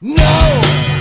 No!